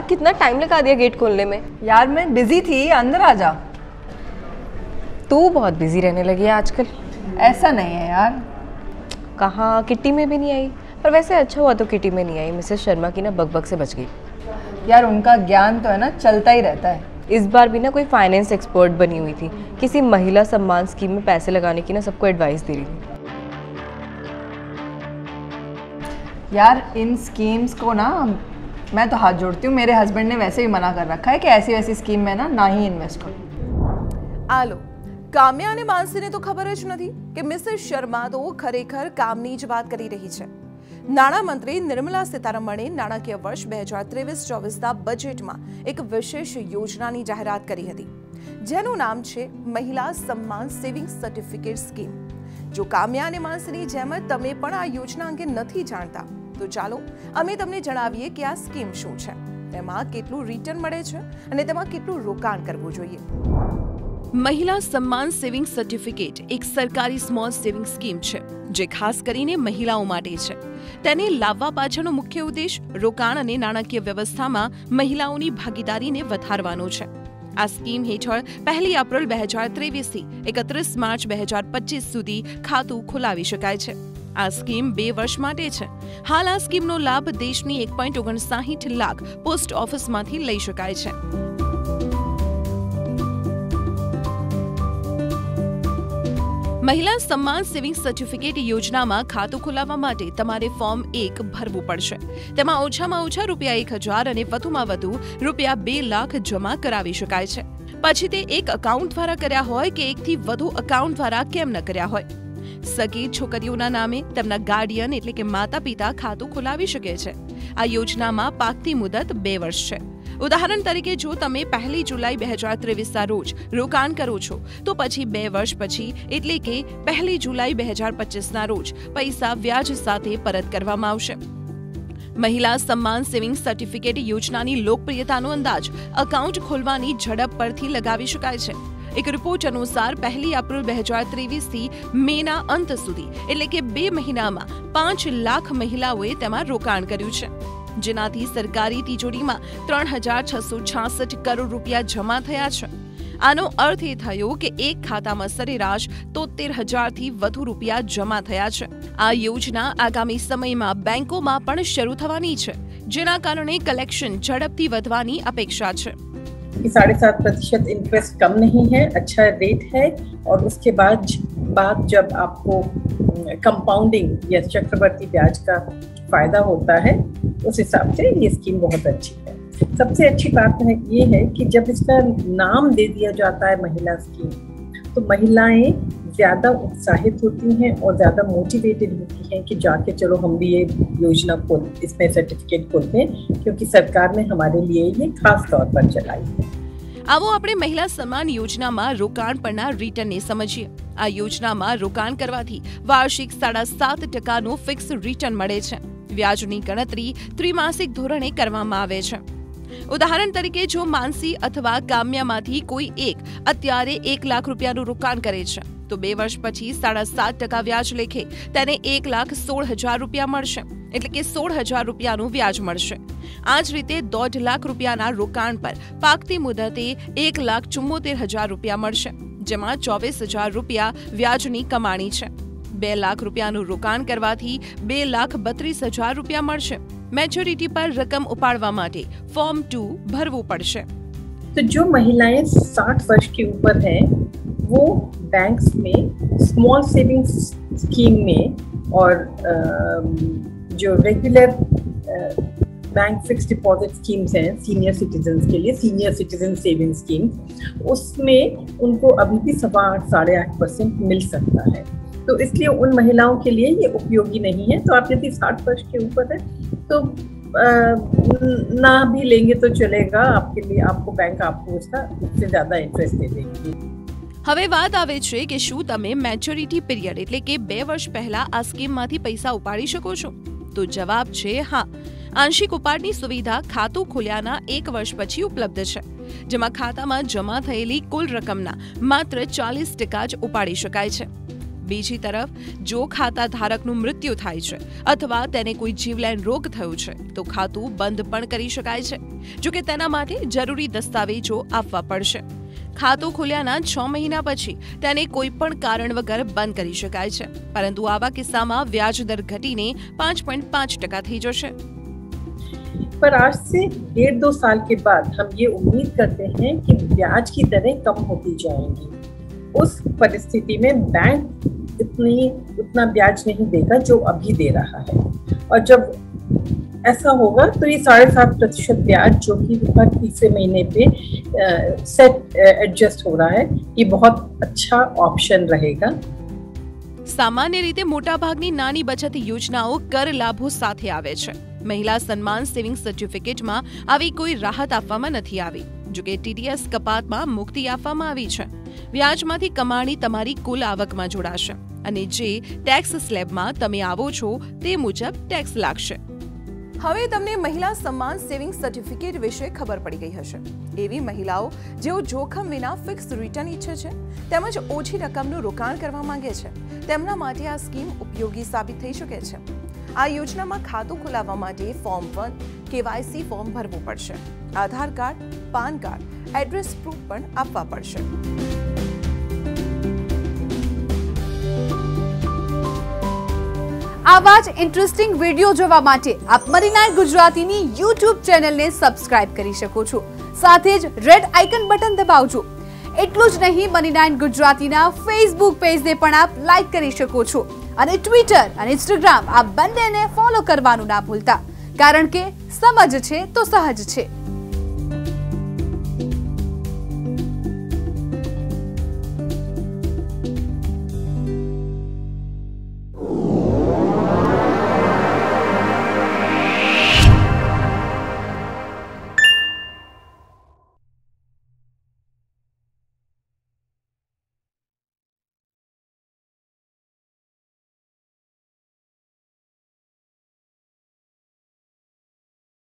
यार कितना टाइम लगा दिया गेट खोलने में? यार मैं बिज़ी थी अंदर आ जा। तू बहुत बिज़ी रहने लगी है आजकल। ऐसा नहीं है यार। कहाँ? किट्टी में भी नहीं आई। पर वैसे अच्छा हुआ तो किटी में नहीं आई। मिसेस शर्मा की ना बकबक से बच गई। यार उनका ज्ञान तो है ना चलता ही रहता है। इस बार भी ना कोई फाइनेंस एक्सपर्ट बनी हुई थी। किसी महिला सम्मान स्कीम में पैसे लगाने की ना सबको एडवाइस दे रही थी। यार इन स्कीम्स को ना मैं तो हाथ जोड़ती हूँ मेरे हस्बैंड ने वैसे भी मना कर रखा है कि ऐसी वैसी स्कीम में ना ना ही इन्वेस्ट करो આલો કામ્યા અને માનસીને તો ખબર જ નથી કે મિસિસ શર્મા તો ખરેખર કામની જ વાત કરી રહી છે નાણામંત્રી નિર્મલા સીતારમણે નાણાકીય વર્ષ બે હજાર ત્રેવીસ ચોવીસના બજેટમાં એક વિશેષ યોજનાની જાહેરાત કરી હતી જેનું નામ છે મહિલા સન્માન સેવિંગ સર્ટિફિકેટ સ્કીમ જો કામ્યા અને માનસીની જેમ જ તમે પણ આ યોજના અંગે નથી જાણતા તો ચાલો અમે તમને જણાવીએ કે આ સ્કીમ શું છે. તેમાં કેટલું રિટર્ન મળે છે અને તેમાં કેટલું રોકાણ કરવું જોઈએ. મહિલા સન્માન સેવિંગ સર્ટિફિકેટ એક સરકારી સ્મોલ સેવિંગ સ્કીમ છે, જે ખાસ કરીને મહિલાઓ માટે છે. તેને લાવવા પાછળનો મુખ્ય ઉદ્દેશ રોકાણ અને નાણાકીય વ્યવસ્થામાં મહિલાઓની ભાગીદારીને વધારવાનો છે. આ સ્કીમ હેઠળ પહેલી એપ્રિલ બે હજાર ત્રેવીસથી એકત્રીસ માર્ચ બે હજાર પચીસ સુધી ખાતું ખોલાવી શકાય છે. આ સ્કીમ બે વર્ષ માટે છે. હાલ આ સ્કીમનો લાભ દેશની એક પોઈન્ટ ઓગણસાહીઠ લાખ પોસ્ટ ઓફિસમાંથી લઈ શકાય છે. મહિલા સન્માન સેવિંગ સર્ટિફિકેટ યોજનામાં ખાતું ખોલાવવા માટે તમારે ફોર્મ એક ભરવું પડશે. તેમાં ઓછામાં ઓછા રૂપિયા એક હજાર અને વધુમાં વધુ રૂપિયા બે લાખ જમા કરાવી શકાય છે. પછી તે એક અકાઉન્ટ દ્વારા કર્યા હોય કે એકથી વધુ અકાઉન્ટ દ્વારા કેમ ન કર્યા હોય? સગી છોકરીઓના નામે તેમના ગાર્ડિયન એટલે કે માતા પિતા ખાતું ખોલાવી શકે છે. આ યોજનામાં પાકતી મુદત બે વર્ષ છે. ઉદાહરણ તરીકે જો તમે પહેલી જુલાઈ બે હજાર ત્રેવીસના રોજ રોકાણ કરો છો, તો પછી બે વર્ષ પછી એટલે કે પહેલી જુલાઈ બે હજાર પચીસના રોજ પૈસા વ્યાજ સાથે પરત કરવામાં આવશે. મહિલા સન્માન સેવિંગ સર્ટિફિકેટ યોજનાની લોકપ્રિયતાનો અંદાજ અકાઉન્ટ ખોલવાની ઝડપ પરથી લગાવી શકાય છે. એક રિપોર્ટ અનુસાર પહેલી એપ્રિલ બે હજાર ત્રેવીસથી મેના અંત સુધી, એટલે કે બે મહિનામાં પાંચ લાખ મહિલાઓએ તેમાં રોકાણ કર્યું છે. જેનાથી સરકારી તિજોરીમાં ત્રણ હજાર છસો છાસઠ કરોડ રૂપિયા જમા થયા છે. આનો અર્થ એ થયો કે એક ખાતામાં સરેરાશ તોતેર હજારથી વધુ રૂપિયા જમા થયા છે. આ યોજના આગામી સમયમાં બેંકોમાં પણ શરૂ થવાની છે, જેના કારણે કલેક્શન ઝડપથી વધવાની અપેક્ષા છે. कि साढ़े सात प्रतिशत इंटरेस्ट कम नहीं है अच्छा रेट है, और उसके बाद बाद जब आपको कंपाउंडिंग या चक्रवर्ती ब्याज का फ़ायदा होता है, उस हिसाब से ये स्कीम बहुत अच्छी है। सबसे अच्छी बात है, ये है कि जब इसका नाम दे दिया जाता है महिला स्कीम तो महिलाएँ ज़्यादा उत्साहित होती हैं और ज़्यादा मोटिवेटेड होती हैं कि जाके चलो हम भी ये योजना खोल इसमें सर्टिफिकेट खोलते हैं क्योंकि सरकार ने हमारे लिए ये खास तौर पर चलाई है આવો આપણે મહિલા સન્માન યોજનામાં રોકાણ પરના રિટર્નને સમજીએ આ યોજનામાં રોકાણ કરવાથી વાર્ષિક સાડા સાત ટકાનું ફિક્સ રિટર્ન મળે છે વ્યાજની ગણતરી ત્રિમાસિક ધોરણે કરવામાં આવે છે ઉદાહરણ તરીકે જો માનસી અથવા કામ્યામાંથી કોઈ એક અત્યારે એક લાખ રૂપિયાનું રોકાણ કરે છે તો બે વર્ષ પછી સાડા સાત ટકા વ્યાજ લેખે તેને એક લાખ સોળ હજાર રૂપિયા મળશે એટલે કે સોળ હજાર રૂપિયાનું વ્યાજ મળશે આ જ રીતે દોઢ લાખ રૂપિયાના રોકાણ પર પાકતી મુદતે એક લાખ ચુમ્મોતેર હજાર રૂપિયા મળશે જેમાં ચોવીસ હજાર રૂપિયા વ્યાજની કમાણી છે બે લાખ રૂપિયાનું રોકાણ કરવાથી બે લાખ બત્રીસ હજાર રૂપિયા મળશે મેચ્યોરિટી પર રકમ ઉપાડવા માટે ફોર્મ ટુ ભરવું પડશે तो जो महिलाएं साठ वर्ष के ऊपर हैं वो बैंक्स में स्मॉल सेविंग्स स्कीम में और जो regular bank fix deposit schemes हैं सीनियर सिटीजन के लिए सीनियर सिटीजन सेविंग स्कीम उसमें उनको अभी भी सवा आठ साढ़े आठ परसेंट मिल सकता है। तो इसलिए उन महिलाओं के लिए ये उपयोगी नहीं है। तो आप यदि साठ वर्ष के ऊपर है तो अ, ना भी लेंगे तो चलेगा। आपके लिए आपको बैंक आपको उसका उससे ज़्यादा इंटरेस्ट दे देगी। હવે વાત આવે છે કે શું તમે મેચ્યોરિટી પીરિયડ એટલે કે બે વર્ષ પહેલા આ સ્કીમમાંથી પૈસા ઉપાડી શકો છો? તો જવાબ છે હા. આંશિક ઉપાડની સુવિધા ખાતું ખોલ્યાના એક વર્ષ પછી ઉપલબ્ધ છે, જેમાં ખાતામાં જમા થયેલી કુલ રકમના માત્ર ચાલીસ ટકા જ ઉપાડી શકાય છે. બીજી તરફ, જો ખાતા ધારકનું મૃત્યુ થાય છે અથવા તેને કોઈ જીવલેણ રોગ થયો છે, તો ખાતું બંધ પણ કરી શકાય છે જો કે તેના માટે જરૂરી દસ્તાવેજો આપવા પડશે. ખાતું ખુલ્યાના છ મહિના પછી તેને કોઈ પણ કારણ વગર બંધ કરી શકાય છે પરંતુ આવા કિસ્સામાં વ્યાજ દર ઘટીને પાંચ પોઈન્ટ પાંચ ટકા થઈ જશે पर आज से डेढ़ दो साल के बाद हम ये उम्मीद करते हैं कि ब्याज की दरें कम होती जाएंगी उस परिस्थिति में बैंक इतनी उतना ब्याज नहीं देगा जो अभी दे रहा है और जब ऐसा होगा तो ये साढ़े सात प्रतिशत ब्याज जो कि हर तीसरे महीने पे सेट एडजस्ट हो रहा है ये बहुत अच्छा ऑप्शन रहेगा સામાન્ય રીતે મોટાભાગની નાની બચત યોજનાઓ કર લાભો સાથે આવે છે મહિલા સન્માન સેવિંગ સર્ટિફિકેટમાં આવી કોઈ રાહત આપવામાં નથી આવી જોકે ટીડીએસ કપાતમાં મુક્તિ આપવામાં આવી છે વ્યાજમાંથી કમાણી તમારી કુલ આવકમાં જોડાશે અને જે ટેક્સ સ્લેબમાં તમે આવો છો તે મુજબ ટેક્સ લાગશે હવે તમને મહિલા સન્માન સેવિંગ સર્ટિફિકેટ વિશે ખબર પડી ગઈ હશે. એવી મહિલાઓ જેઓ જોખમ વિના ફિક્સ રિટર્ન ઈચ્છે છે, તેમજ ઓછી રકમનું રોકાણ કરવા માંગે છે, તેમના માટે આ સ્કીમ ઉપયોગી સાબિત થઈ શકે છે. આ યોજનામાં ખાતું ખોલાવવા માટે ફોર્મ વન, કેવાયસી ફોર્મ ભરવું પડશે. Aadhaar card, PAN card, address proof પણ આપવા પડશે. આવા જ ઇન્ટરેસ્ટિંગ વીડિયો જોવા માટે આપ મરીનાઇટ ગુજરાતીની યુટ્યુબ ચેનલને સબસ્ક્રાઇબ કરી શકો છો. સાથે જ રેડ આઇકન બટન દબાવજો. એટલું જ નહીં મની ગુજરાતીના ફેસબુક પેજને પણ આપ લાઇક કરી શકો છો. અને ટ્વિટર અને ઇન્સ્ટાગ્રામ આ બંનેને ફોલો કરવાનું ના ભૂલતા. કારણ કે સમજ છે તો સહજ છે.